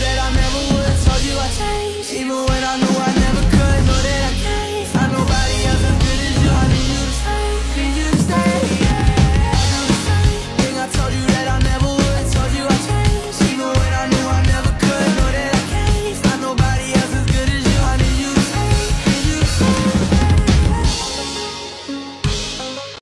that I'm.